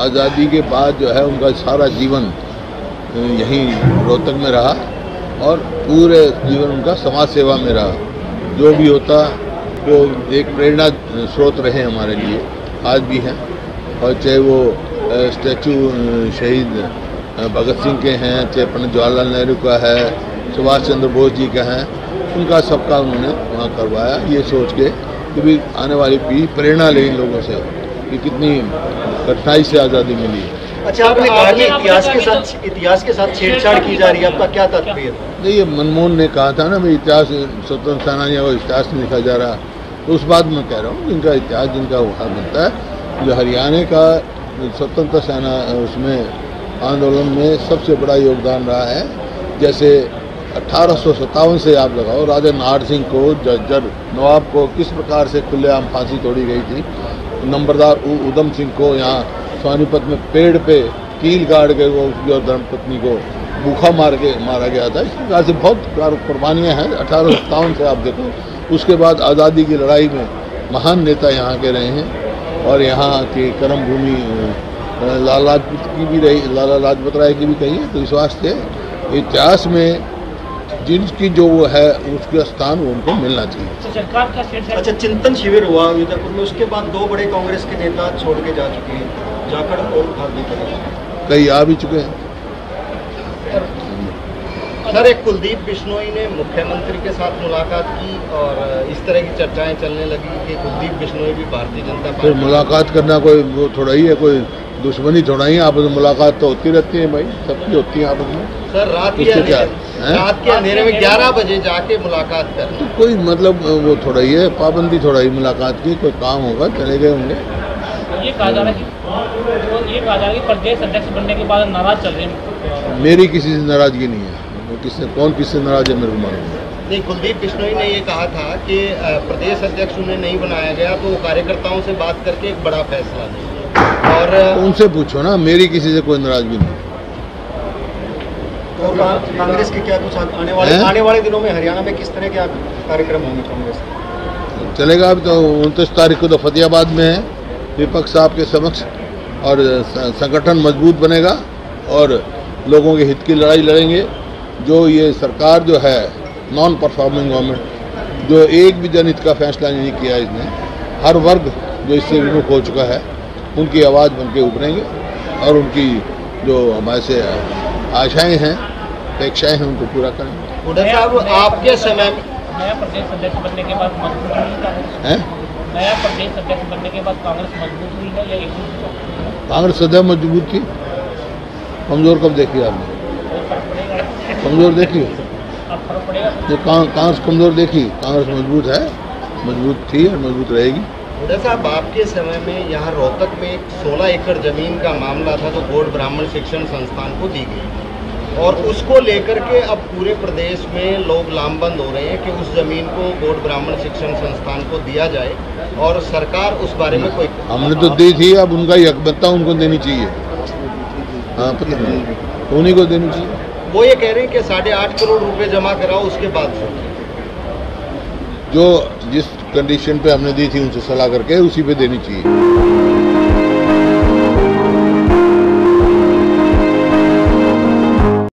आज़ादी के बाद जो है उनका सारा जीवन यहीं रोहतक में रहा और पूरे जीवन उनका समाज सेवा में रहा। जो भी होता वो एक प्रेरणा स्रोत रहे हमारे लिए, आज भी हैं। और चाहे वो स्टैचू शहीद भगत सिंह के हैं, चाहे पंडित जवाहरलाल नेहरू का है, सुभाष चंद्र बोस जी का है, उनका सबका उन्होंने वहाँ करवाया, ये सोच के कि भी आने वाली पीढ़ी प्रेरणा ले लोगों से। कि कितनी कठिनाई से आज़ादी मिली। है अच्छा आपने कहा कि इतिहास के साथ इतिहास के साथ छेड़छाड़ की जा रही है। आपका क्या तात्पर्य? नहीं ये मनमोहन ने कहा था ना भाई इतिहास स्वतंत्र सेनानियों का इतिहास नहीं लिखा जा रहा। तो उस बात में कह रहा हूँ जिनका इतिहास जिनका वहाँ बनता है जो हरियाणा का स्वतंत्र सेना उसमें आंदोलन में सबसे बड़ा योगदान रहा है जैसे अठारह से आप लगाओ, राजा नाहर सिंह को जज्जर नवाब को किस प्रकार से खुलेआम फांसी तोड़ी गई थी? नंबरदार उधम सिंह को यहाँ सोनीपत में पेड़ पे कील गाड़ के वो उसकी और धर्मपत्नी को भूखा मार के मारा गया था। इस प्रकार से बहुत कुर्बानियाँ हैं, अठारह सौ सत्तावन से आप देखो। उसके बाद आज़ादी की लड़ाई में महान नेता यहाँ के रहे हैं और यहाँ की कर्म भूमि लाला की भी रही, लाला लाजपत राय की भी कही है तो इस वास्ते इतिहास में जिनकी जो वो है उसके स्थान वो उनको मिलना चाहिए। तो सरकार का अच्छा चिंतन शिविर हुआ उदयपुर में उसके बाद दो बड़े कांग्रेस के नेता छोड़ के जा चुके हैं जाखड़ और भाग्य कई आ भी चुके हैं। सर एक कुलदीप बिश्नोई ने मुख्यमंत्री के साथ मुलाकात की और इस तरह की चर्चाएँ चलने लगी कि कुलदीप बिश्नोई भी भारतीय जनता पार्टी मुलाकात करना कोई वो थोड़ा ही है कोई दुश्मनी थोड़ा ही आपस में मुलाकात तो होती रहती है भाई सबकी होती है आपस में। सर रात के उससे क्या? अंधेरे रात के अंधेरे में 11 बजे जाके मुलाकात करना तो कोई मतलब वो थोड़ा ही है पाबंदी थोड़ा ही मुलाकात की कोई काम होगा चले गए होंगे। ये कहा जा रहा है ये कहा जा रहा है प्रदेश अध्यक्ष बनने के बाद नाराज़ चल रहे हैं। मेरी किसी से नाराज़गी नहीं है। वो किससे कौन किससे नाराज़ है मेरे को मालूम नहीं। नहीं कुलदीप बिश्नोई ने ये कहा था कि प्रदेश अध्यक्ष उन्हें नहीं बनाया गया तो कार्यकर्ताओं से बात करके एक बड़ा फैसला लेंगे। और तो उनसे पूछो ना मेरी किसी से कोई नाराज़गी नहीं। तो कांग्रेस के क्या कुछ आने वाले हैं? आने वाले दिनों में हरियाणा में किस तरह के आप कार्यक्रम होंगे कांग्रेस चलेगा अभी तो उनतीस तारीख को तो फतेहाबाद में है विपक्ष साहब के समक्ष और संगठन मज़बूत बनेगा और लोगों के हित की लड़ाई लड़ेंगे। जो ये सरकार जो है नॉन परफॉर्मिंग गवर्नमेंट जो एक भी जनहित का फैसला नहीं किया इसने हर वर्ग जो इससे विमुख हो चुका है उनकी आवाज़ बन के उभरेंगे और उनकी जो हमारे से आशाएँ हैं अपेक्षाएँ हैं उनको पूरा करेंगे। आपके समय में नया प्रदेश अध्यक्ष बनने के बाद मज़बूत कांग्रेस नया प्रदेश अध्यक्ष बनने के बाद कांग्रेस मज़बूत हुई है या कांग्रेस सदैव मज़बूत थी। कमज़ोर कब देखी आपने? कमज़ोर देखी कां- कांग्रेस कमज़ोर देखी कांग्रेस मज़बूत है मज़बूत थी और मज़बूत रहेगी। हुड्डा साहब आपके समय में यहाँ रोहतक में एक 16 एकड़ ज़मीन का मामला था जो गोड ब्राह्मण शिक्षण संस्थान को दी गई। और उसको लेकर के अब पूरे प्रदेश में लोग लामबंद हो रहे हैं कि उस ज़मीन को गोड ब्राह्मण शिक्षण संस्थान को दिया जाए और सरकार उस बारे में कोई हमने तो दी थी अब उनका ही हक बनता उनको देनी चाहिए। हाँ पता नहीं उन्हीं को देनी चाहिए। वो ये कह रहे हैं कि साढ़े आठ करोड़ रुपए जमा कराओ, उसके बाद। जो जिस कंडीशन पे हमने दी थी उनसे सलाह करके, उसी पे देनी चाहिए